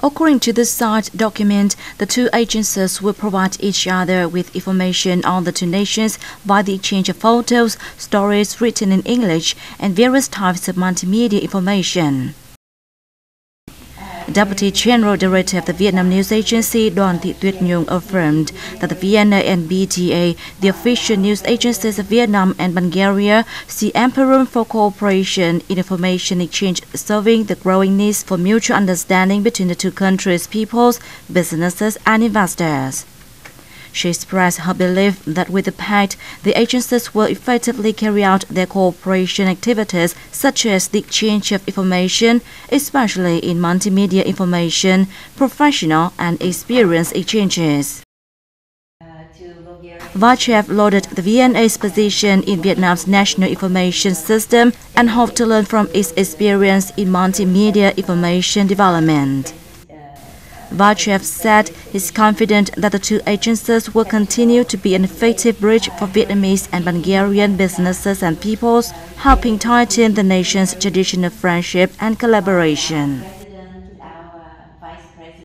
According to the site document, the two agencies will provide each other with information on the two nations by the exchange of photos, stories written in English, and various types of multimedia information. Deputy General Director of the Vietnam News Agency, Đoàn Thị Tuyết Nhung, affirmed that the VNA and BTA, the official news agencies of Vietnam and Bulgaria, see ample room for cooperation in information exchange, serving the growing needs for mutual understanding between the two countries' peoples, businesses, and investors. She expressed her belief that with the pact, the agencies will effectively carry out their cooperation activities such as the exchange of information, especially in multimedia information, professional and experience exchanges. Valchev lauded the VNA's position in Vietnam's national information system and hoped to learn from its experience in multimedia information development. Valchev said he's confident that the two agencies will continue to be an effective bridge for Vietnamese and Bulgarian businesses and peoples, helping tighten the nation's tradition of friendship and collaboration.